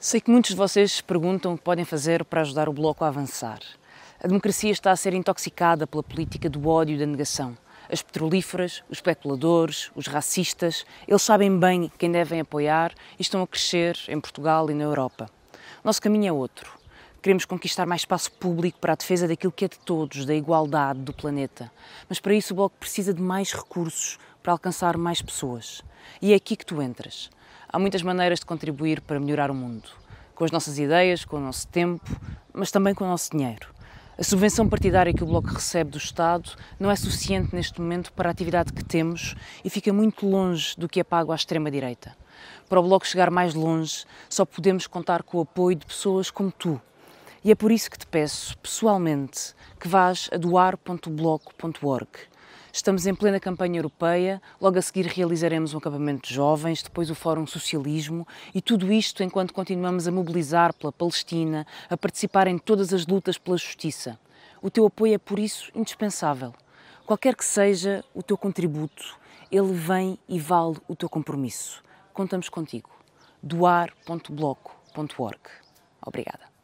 Sei que muitos de vocês se perguntam o que podem fazer para ajudar o Bloco a avançar. A democracia está a ser intoxicada pela política do ódio e da negação. As petrolíferas, os especuladores, os racistas, eles sabem bem quem devem apoiar e estão a crescer em Portugal e na Europa. Nosso caminho é outro. Queremos conquistar mais espaço público para a defesa daquilo que é de todos, da igualdade do planeta. Mas para isso o Bloco precisa de mais recursos para alcançar mais pessoas. E é aqui que tu entras. Há muitas maneiras de contribuir para melhorar o mundo. Com as nossas ideias, com o nosso tempo, mas também com o nosso dinheiro. A subvenção partidária que o Bloco recebe do Estado não é suficiente neste momento para a atividade que temos e fica muito longe do que é pago à extrema-direita. Para o Bloco chegar mais longe, só podemos contar com o apoio de pessoas como tu. E é por isso que te peço, pessoalmente, que vás a doar.bloco.org Estamos em plena campanha europeia, logo a seguir realizaremos um acampamento de jovens, depois o Fórum Socialismo e tudo isto enquanto continuamos a mobilizar pela Palestina, a participar em todas as lutas pela justiça. O teu apoio é por isso indispensável. Qualquer que seja o teu contributo, ele vem e vale o teu compromisso. Contamos contigo. doar.bloco.org. Obrigada.